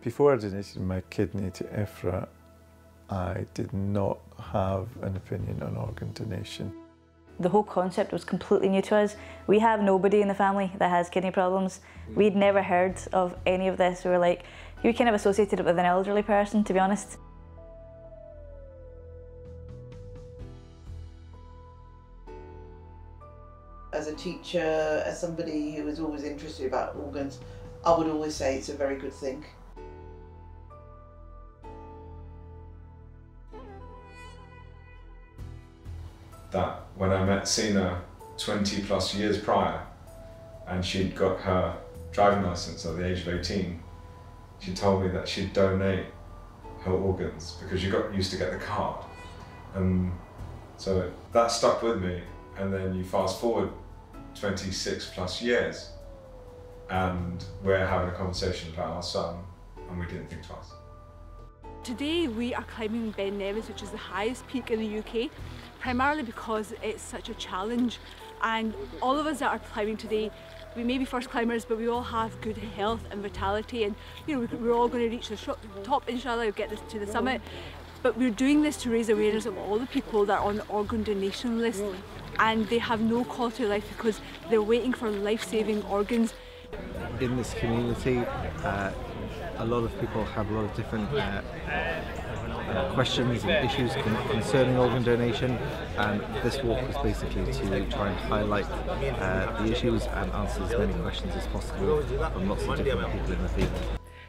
Before I donated my kidney to IFRA, I did not have an opinion on organ donation. The whole concept was completely new to us. We have nobody in the family that has kidney problems. Mm. We'd never heard of any of this. We were like, you kind of associated it with an elderly person, to be honest. As a teacher, as somebody who was always interested about organs, I would always say it's a very good thing. When I met Sina 20 plus years prior and she'd got her driving license at the age of 18, she told me that she'd donate her organs because you got used to get the card. And so that stuck with me. And then you fast forward 26 plus years and we're having a conversation about our son and we didn't think twice. Today we are climbing Ben Nevis, which is the highest peak in the UK, primarily because it's such a challenge. And all of us that are climbing today we may be first climbers but we all have good health and vitality. And you know we're all going to reach the top inshallah and get this to the summit. But we're doing this to raise awareness of all the people that are on the organ donation list. And they have no quality of life because they're waiting for life-saving organs. In this community uh, a lot of people have a lot of different uh, uh, questions and issues con concerning organ donation and this walk was basically to try and highlight uh, the issues and answer as many questions as possible from lots of different people in the field.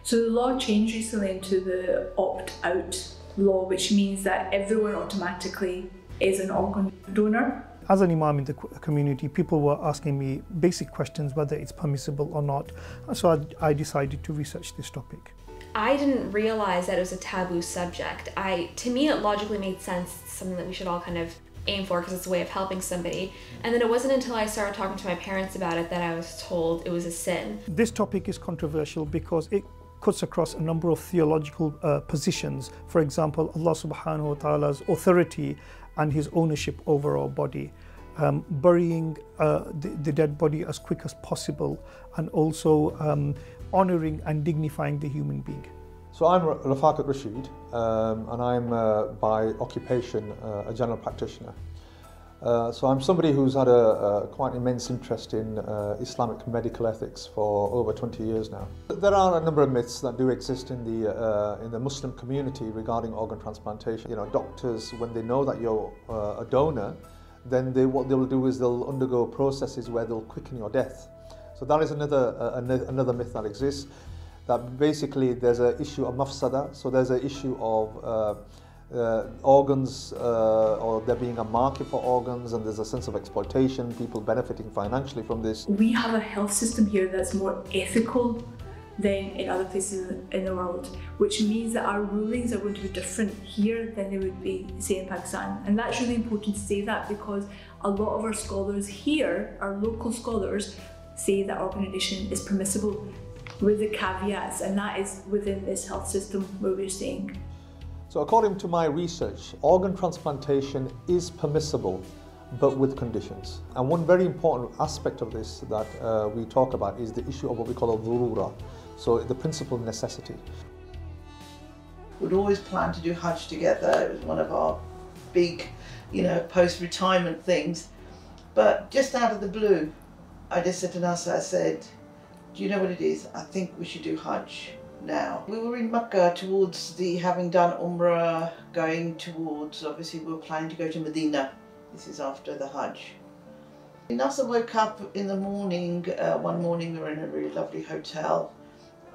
So the law changed recently into the opt-out law which means that everyone automatically is an organ donor as an imam in the community, people were asking me basic questions whether it's permissible or not. So I, I decided to research this topic. I didn't realize that it was a taboo subject. I, to me, it logically made sense. It's something that we should all kind of aim for because it's a way of helping somebody. And then it wasn't until I started talking to my parents about it that I was told it was a sin. This topic is controversial because it cuts across a number of theological uh, positions. For example, Allah subhanahu wa ta'ala's authority and his ownership over our body. Um, burying uh, the, the, dead body as quick as possible and also um, honouring and dignifying the human being. So I'm Rafaqat Rashid um, and I'm uh, by occupation uh, a general practitioner. Uh, so I'm somebody who's had a, a quite immense interest in uh, Islamic medical ethics for over 20 years now. There are a number of myths that do exist in the uh, in the Muslim community regarding organ transplantation. You know, doctors when they know that you're uh, a donor, then they what they will do is they'll undergo processes where they'll quicken your death. So that is another uh, another myth that exists. That basically there's an issue of mafsada. So there's an issue of uh, organs uh, or there being a market for organs and there's a sense of exploitation, people benefiting financially from this. We have a health system here that's more ethical than in other places in the world, which means that our rulings are going to be different here than they would be, say, in Pakistan. And that's really important to say that because a lot of our scholars here, our local scholars, say that organ donation is permissible with the caveats, and that is within this health system where we're staying. So according to my research, organ transplantation is permissible, but with conditions. And one very important aspect of this that uh, we talk about is the issue of what we call a dhurura, so the principle of necessity. We'd always planned to do Hajj together. It was one of our big, you know, post-retirement things. But just out of the blue, I just said to Nasa, I said, do you know what it is? I think we should do Hajj now. We were in Mecca towards the, having done Umrah, going towards, obviously we were planning to go to Medina. This is after the Hajj. Nasa woke up in the morning, uh, one morning we were in a really lovely hotel,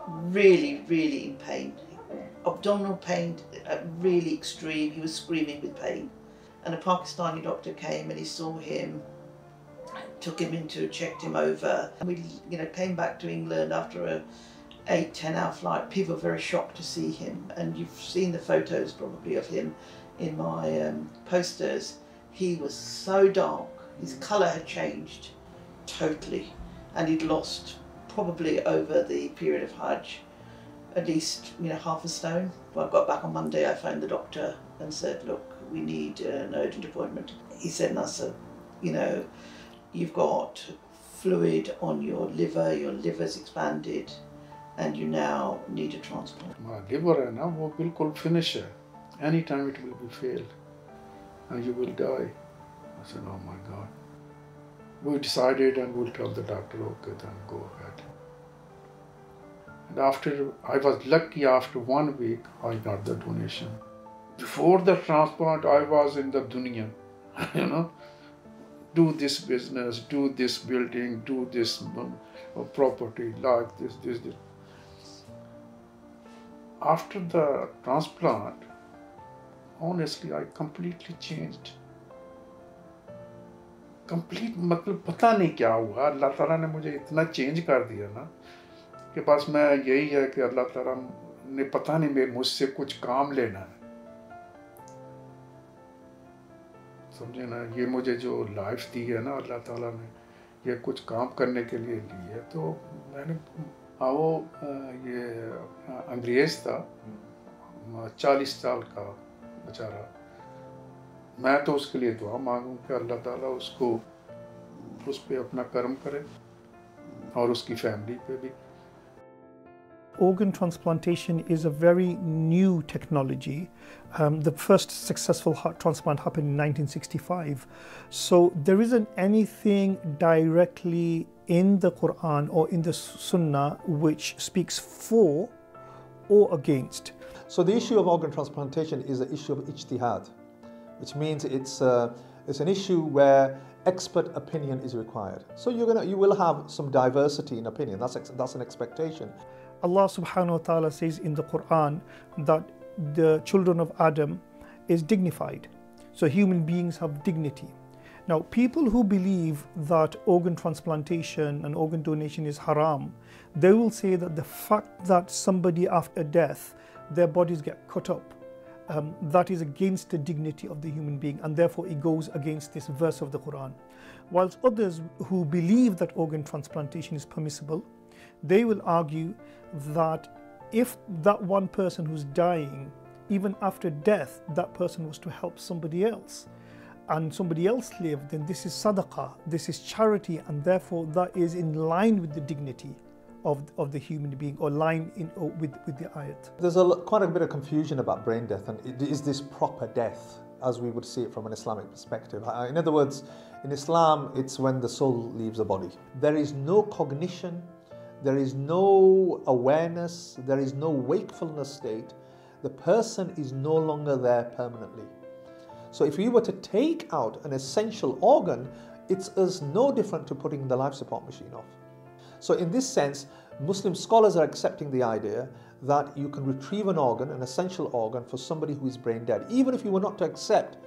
really, really in pain. Abdominal pain, uh, really extreme, he was screaming with pain. And a Pakistani doctor came and he saw him, took him into, checked him over. We, you know, came back to England after a eight, 10 hour flight, people were very shocked to see him. And you've seen the photos probably of him in my um, posters. He was so dark, his colour had changed totally. And he'd lost probably over the period of Hajj at least you know half a stone. When I got back on Monday, I phoned the doctor and said, look, we need an urgent appointment. He said, Nasa, you know, you've got fluid on your liver, your liver's expanded, and you now need a transplant. My liver है ना वो बिल्कुल finish है. Anytime it will be failed, and you will die. I said, oh my God. We decided and we'll tell the doctor, okay, then go ahead. And after, I was lucky after one week, I got the donation. Before the transplant, I was in the dunya, you know, do this business, do this building, do this um, property, like this, this, this. After the transplant, honestly, I completely changed. Complete मतलब पता नहीं क्या हुआ। अल्लाह ताला ने मुझे इतना change कर दिया ना कि बस मैं यही है कि अल्लाह ताला ने पता नहीं मेरे मुझसे कुछ काम लेना है। समझे ना? ये मुझे जो लाइफ दी है ना अल्लाह ताला ने ये कुछ काम करने के लिए ली है। तो मैंने वो ये अंग्रेज़ था चालीस साल का बेचारा मैं तो उसके लिए दुआ मांगूं कि अल्लाह ताला उसको उस पर अपना कर्म करे और उसकी फैमिली पे भी Organ transplantation is a very new technology. Um, the first successful heart transplant happened in 1965. So there isn't anything directly in the Quran or in the Sunnah which speaks for or against. So the issue of organ transplantation is an issue of ijtihad which means it's, uh, it's an issue where expert opinion is required. So you're gonna, you will have some diversity in opinion, that's, that's an expectation. Allah subhanahu wa ta'ala says in the Quran that the children of Adam is dignified. So human beings have dignity. Now, people who believe that organ transplantation and organ donation is haram, they will say that the fact that somebody after death, their bodies get cut up um, that is against the dignity of the human being and therefore it goes against this verse of the Quran. Whilst others who believe that organ transplantation is permissible, they will argue that if that one person who's dying, even after death, that person was to help somebody else and somebody else lived, then this is sadaqah, this is charity, and therefore that is in line with the dignity of, of the human being or line in, or with, with the ayat. There's a, quite a bit of confusion about brain death and is this proper death as we would see it from an Islamic perspective. In other words, in Islam, it's when the soul leaves the body. There is no cognition, there is no awareness, there is no wakefulness state. The person is no longer there permanently. So if you were to take out an essential organ, it's as no different to putting the life support machine off. So in this sense, Muslim scholars are accepting the idea that you can retrieve an organ, an essential organ for somebody who is brain dead, even if you were not to accept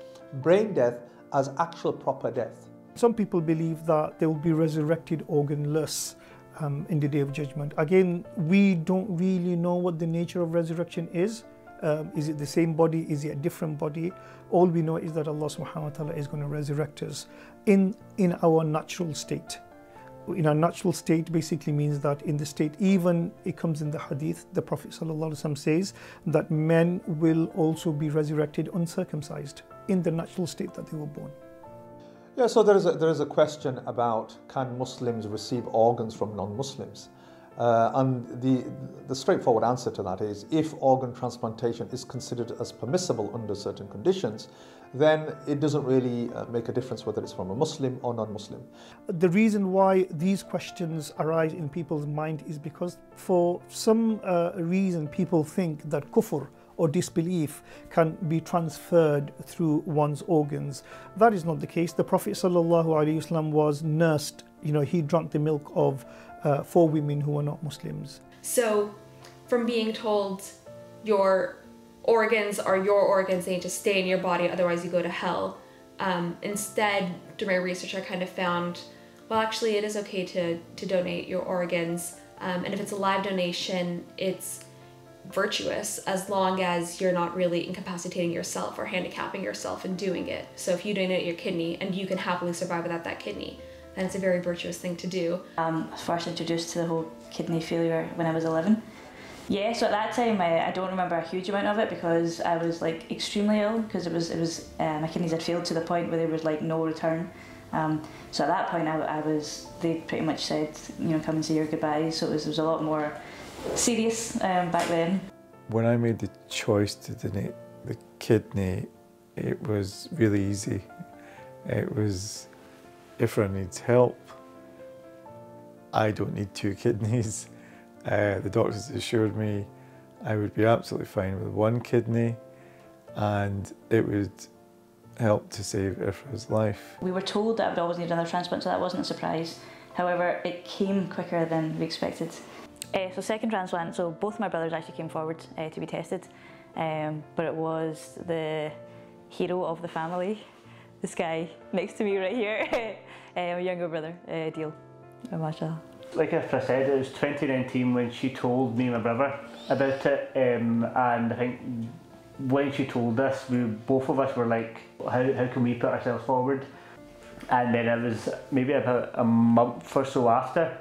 brain death as actual proper death. Some people believe that they will be resurrected organless um, in the day of judgment. Again, we don't really know what the nature of resurrection is. Um, is it the same body? Is it a different body? All we know is that Allah subhanahu wa ta'ala is going to resurrect us in, in our natural state in our natural state basically means that in the state, even it comes in the hadith, the Prophet ﷺ says that men will also be resurrected uncircumcised in the natural state that they were born. Yeah, so there is a, there is a question about can Muslims receive organs from non-Muslims? Uh, and the, the straightforward answer to that is if organ transplantation is considered as permissible under certain conditions, then it doesn't really uh, make a difference whether it's from a Muslim or non-Muslim. The reason why these questions arise in people's mind is because for some uh, reason people think that kufr or disbelief can be transferred through one's organs. That is not the case. The Prophet ﷺ was nursed, you know, he drank the milk of uh, four women who are not Muslims. So, from being told your organs are your organs, they need to stay in your body, otherwise you go to hell. Um, instead, through my research, I kind of found, well, actually, it is okay to, to donate your organs. Um, and if it's a live donation, it's virtuous as long as you're not really incapacitating yourself or handicapping yourself in doing it. So if you donate your kidney and you can happily survive without that kidney, then it's a very virtuous thing to do. Um, I was first introduced to the whole kidney failure when I was 11. Yeah, so at that time I, I don't remember a huge amount of it because I was like extremely ill because it was it was uh, my kidneys had failed to the point where there was like no return. Um, so at that point I, I was they pretty much said you know come and say your goodbyes. So it was, it was a lot more serious um, back then. When I made the choice to donate the kidney, it was really easy. It was, Ifra needs help. I don't need two kidneys. Uh, the doctors assured me I would be absolutely fine with one kidney and it would help to save Ifra's life. We were told that I would always need another transplant, so that wasn't a surprise. However, it came quicker than we expected. Uh, so second transplant, so both my brothers actually came forward uh, to be tested, um, but it was the hero of the family, this guy next to me right here, uh, my younger brother, uh, Deal. Like Ifra said, it was 2019 when she told me and my brother about it, um, and I think when she told us, we both of us were like, how, how can we put ourselves forward? And then it was maybe about a month or so after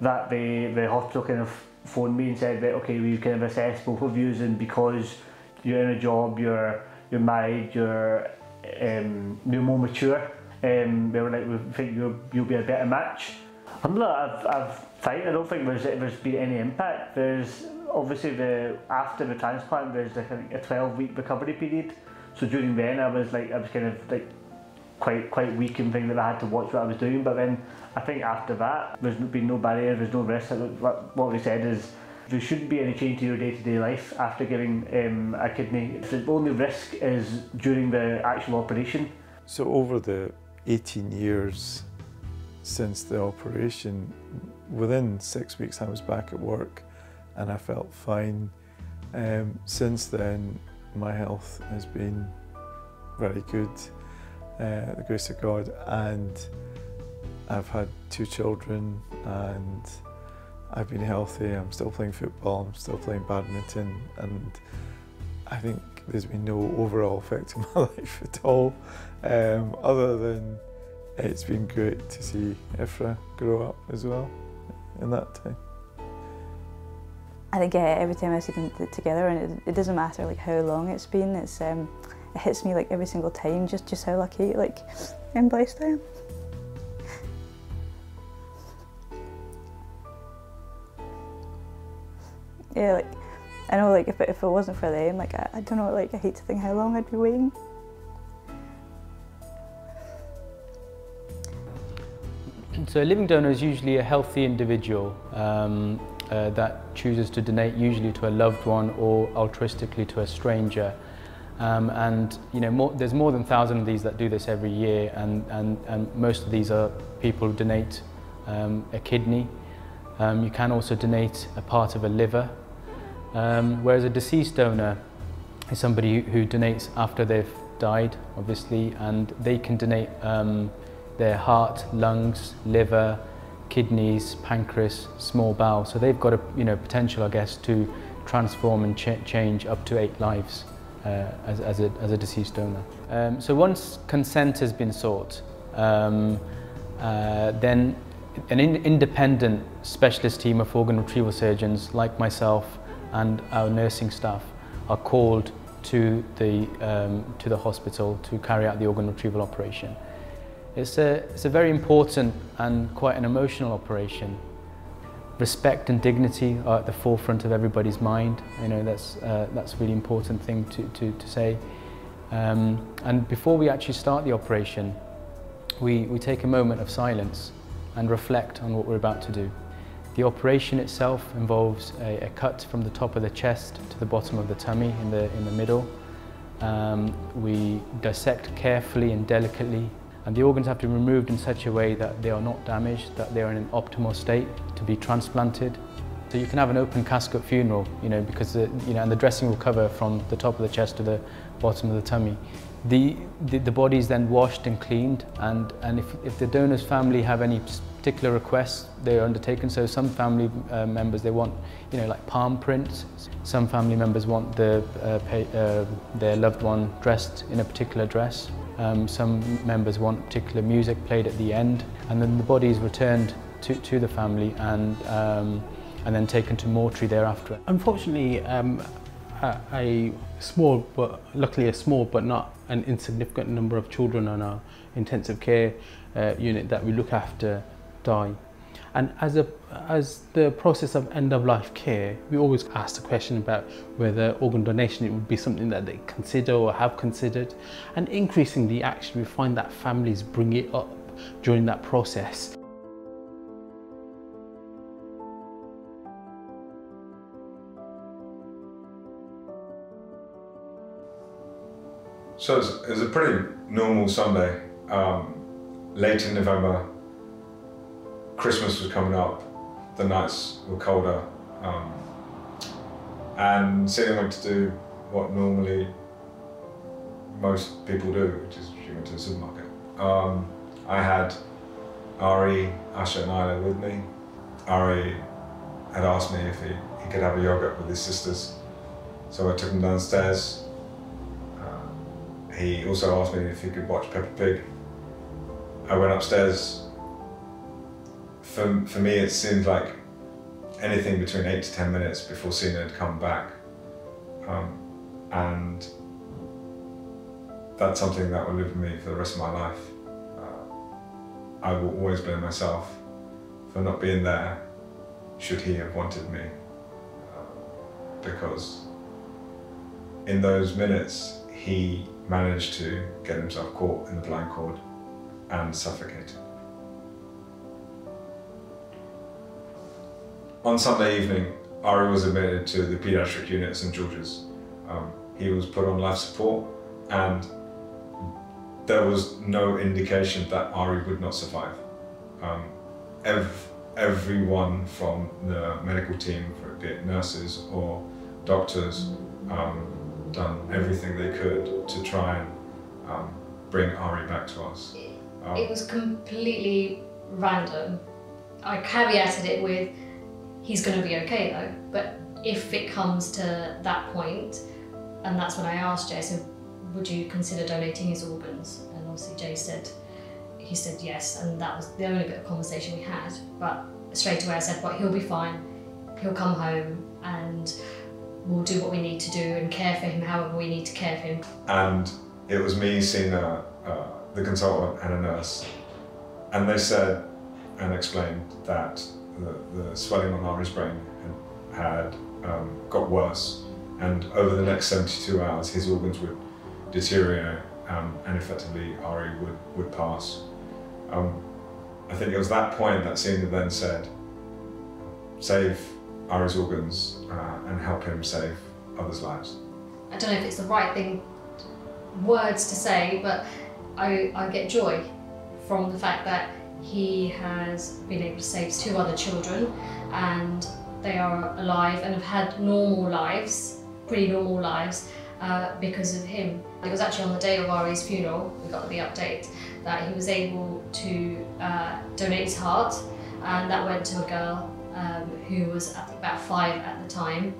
that the, the hospital kind of phoned me and said that okay we've kind of assessed both of you and because you're in a job, you're you're married, you're um, you're more mature. Um, they were like, we think you'll you'll be a better match. Alhamdulillah, I've, I've fine. I don't think there's there's been any impact. There's obviously the after the transplant there's like a 12 week recovery period. So during then I was like I was kind of like quite quite weak and things that I had to watch what I was doing. But then I think after that there's been no barrier, there's no risk. What we said is there shouldn't be any change to your day-to-day life after giving um, a kidney. The only risk is during the actual operation. So over the 18 years since the operation, within six weeks I was back at work and I felt fine. Um, since then, my health has been very good, uh, the grace of God, and I've had two children and I've been healthy. I'm still playing football, I'm still playing badminton, and I think there's been no overall effect on my life at all, um, other than it's been great to see Ifra grow up as well in that time. I think uh, every time I see them together, and it, it, doesn't matter like how long it's been, it's um, it hits me like every single time just just how lucky like and blessed I am. Yeah, like I know like if it, if it wasn't for them, like I, I don't know, like I hate to think how long I'd be waiting. So a living donor is usually a healthy individual um, uh, that chooses to donate usually to a loved one or altruistically to a stranger. Um, and you know, more, there's more than 1,000 of these that do this every year and, and, and most of these are people who donate um, a kidney. Um, you can also donate a part of a liver, um, whereas a deceased donor is somebody who, donates after they've died, obviously, and they can donate um, their heart, lungs, liver, kidneys, pancreas, small bowel. So they've got a you know potential, I guess, to transform and ch change up to eight lives uh, as, as, a, as a deceased donor. Um, so once consent has been sought, um, uh, then an in independent specialist team of organ retrieval surgeons like myself and our nursing staff are called to the, um, to the hospital to carry out the organ retrieval operation. It's a, it's a very important and quite an emotional operation. Respect and dignity are at the forefront of everybody's mind. You know, that's, uh, that's a really important thing to, to, to say. Um, and before we actually start the operation, we, we take a moment of silence and reflect on what we're about to do. The operation itself involves a, a cut from the top of the chest to the bottom of the tummy in the, in the middle. Um, we dissect carefully and delicately and the organs have to be removed in such a way that they are not damaged, that they are in an optimal state to be transplanted. So you can have an open casket funeral, you know, because the, you know, and the dressing will cover from the top of the chest to the bottom of the tummy. The, the, the body is then washed and cleaned, and, and if, if the donor's family have any particular requests, they are undertaken. So some family uh, members, they want, you know, like palm prints. Some family members want the, uh, pay, uh, their loved one dressed in a particular dress. Um, some members want particular music played at the end, and then the body is returned to, to the family and, um, and then taken to mortuary thereafter. Unfortunately, um, a, small, but luckily a small but not an insignificant number of children on our intensive care uh, unit that we look after die. And as, a, as the process of end of life care, we always ask the question about whether organ donation it would be something that they consider or have considered. And increasingly, actually, we find that families bring it up during that process. So it was, a pretty normal Sunday. Um, late in November, Christmas was coming up, the nights were colder, um, and Celia went to do what normally most people do, which is she went to the supermarket. Um, I had Ari, Asha, and Isla with me. Ari had asked me if he, he could have a yogurt with his sisters, so I took him downstairs. Uh, he also asked me if he could watch Peppa Pig. I went upstairs for, for me, it seemed like anything between eight to 10 minutes before Sina had come back. Um, and that's something that will live with me for the rest of my life. Uh, I will always blame myself for not being there should he have wanted me. Uh, because in those minutes, he managed to get himself caught in the blind cord and suffocated. On Sunday evening, Ari was admitted to the paediatric unit at St George's. Um, he was put on life support and there was no indication that Ari would not survive. Um, ev everyone from the medical team, be it nurses or doctors, um, done everything they could to try and um, bring Ari back to us. It was completely random. I caveated it with he's going to be okay though. But if it comes to that point, and that's when I asked Jason, would you consider donating his organs? And obviously Jay said, he said yes, and that was the only bit of conversation we had. But straight away I said, but he'll be fine. He'll come home and we'll do what we need to do and care for him however we need to care for him. And it was me seeing uh, the consultant and a nurse, and they said and explained that the, the swelling on Ari's brain had um, got worse, and over the next 72 hours, his organs would deteriorate, um, and effectively Ari would, would pass. Um, I think it was that point that Sina then said, save Ari's organs uh, and help him save others' lives. I don't know if it's the right thing, words to say, but I, I get joy from the fact that he has been able to save two other children and they are alive and have had normal lives, pretty normal lives, uh, because of him. It was actually on the day of Ari's funeral, we got the update, that he was able to uh, donate his heart and that went to a girl um, who was about five at the time.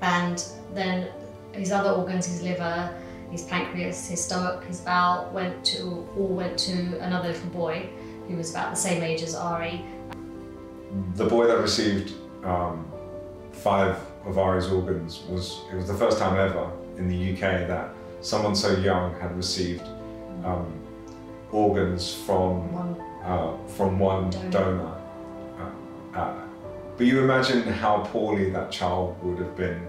And then his other organs, his liver, his pancreas, his stomach, his bowel, went to all went to another little boy who was about the same age as Ari. The boy that received um, five of Ari's organs was, it was the first time ever in the UK that someone so young had received um, organs from one, uh, from one donor. donor. Uh, uh, but you imagine how poorly that child would have been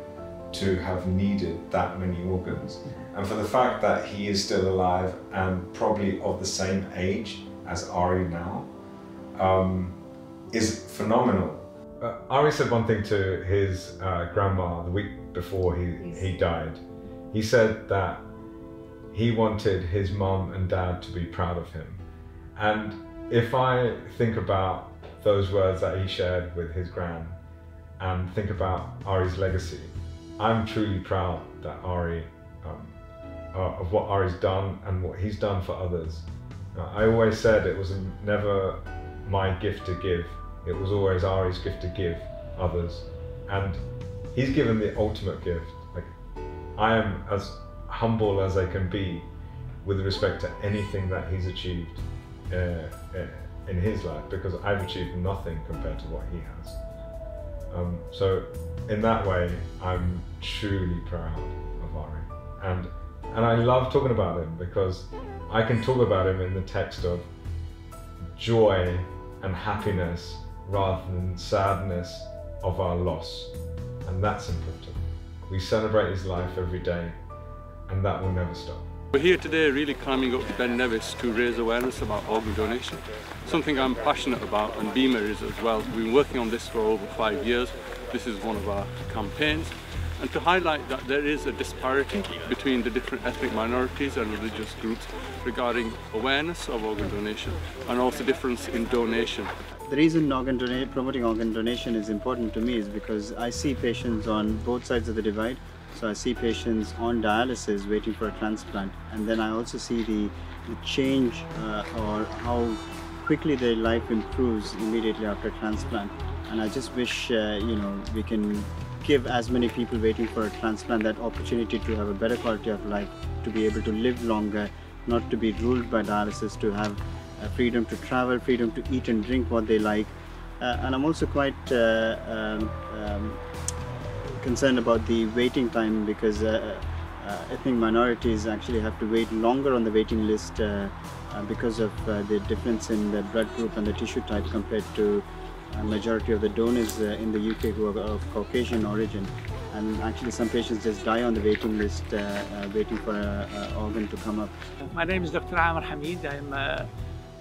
to have needed that many organs. And for the fact that he is still alive and probably of the same age as Ari now um, is phenomenal. Uh, Ari said one thing to his uh, grandma the week before he, he died. He said that he wanted his mom and dad to be proud of him. And if I think about those words that he shared with his gran and think about Ari's legacy, I'm truly proud that Ari, um, uh, of what Ari's done and what he's done for others. I always said it was never my gift to give, it was always Ari's gift to give others. And he's given the ultimate gift. Like, I am as humble as I can be with respect to anything that he's achieved uh, uh, in his life because I've achieved nothing compared to what he has. Um, so, in that way, I'm truly proud of Ari. And, and I love talking about him because I can talk about him in the text of joy and happiness rather than sadness of our loss. And that's important. We celebrate his life every day, and that will never stop. We're here today really climbing up Ben Nevis to raise awareness about organ donation, something I'm passionate about and BIMA is as well. We've been working on this for over five years. This is one of our campaigns and to highlight that there is a disparity between the different ethnic minorities and religious groups regarding awareness of organ donation and also difference in donation. The reason organ promoting organ donation is important to me is because I see patients on both sides of the divide. So I see patients on dialysis waiting for a transplant and then I also see the, the change uh, or how quickly their life improves immediately after transplant and I just wish uh, you know we can give as many people waiting for a transplant that opportunity to have a better quality of life, to be able to live longer, not to be ruled by dialysis, to have uh, freedom to travel, freedom to eat and drink what they like. Uh, and I'm also quite uh, um, um, concerned about the waiting time because uh, uh, ethnic minorities actually have to wait longer on the waiting list uh, because of the difference in the blood group and the tissue type compared to a majority of the donors uh, in the UK who are of Caucasian origin and actually some patients just die on the waiting list uh, uh, waiting for an organ to come up. My name is Dr. Amr Hamid. I'm a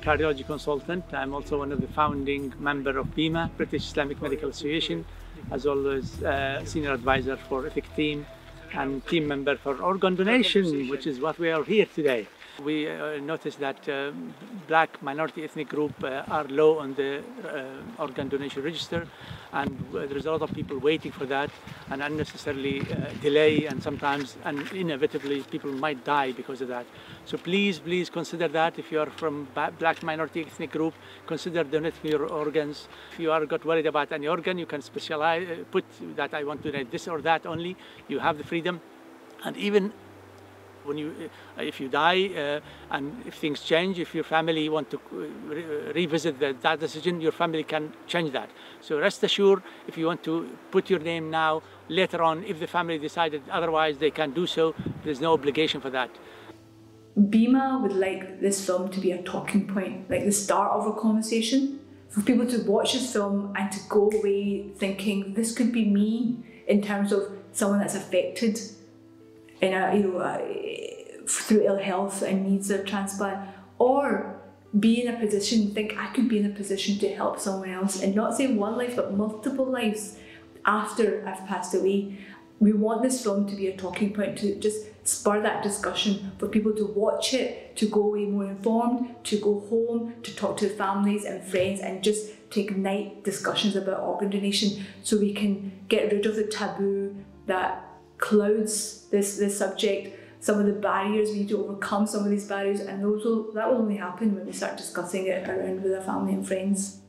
cardiology consultant. I'm also one of the founding member of BIMA, British Islamic Medical Association, as always uh, senior advisor for ETHIC team and team member for organ donation, which is what we are here today. We uh, noticed that uh, black minority ethnic group uh, are low on the uh, organ donation register and uh, there's a lot of people waiting for that and unnecessarily uh, delay and sometimes and inevitably people might die because of that. So please, please consider that if you are from black minority ethnic group, consider donating your organs. If you are got worried about any organ, you can specialize, put that I want to donate this or that only. You have the freedom and even when you uh, if you die uh, and if things change if your family want to uh, re revisit the, that decision your family can change that. So rest assured if you want to put your name now later on if the family decided otherwise they can do so. There's no obligation for that. BIMA would like this film to be a talking point like the start of a conversation for people to watch this film and to go away thinking this could be me in terms of someone that's affected in a, you know, uh, through ill health and needs a transplant, or be in a position, think I could be in a position to help someone else and not save one life but multiple lives after I've passed away. We want this film to be a talking point to just spur that discussion for people to watch it, to go away more informed, to go home, to talk to families and friends and just to ignite discussions about organ donation so we can get rid of the taboo that clouds this, this subject, some of the barriers, we need to overcome some of these barriers, and those will, that will only happen when we start discussing it around with our family and friends.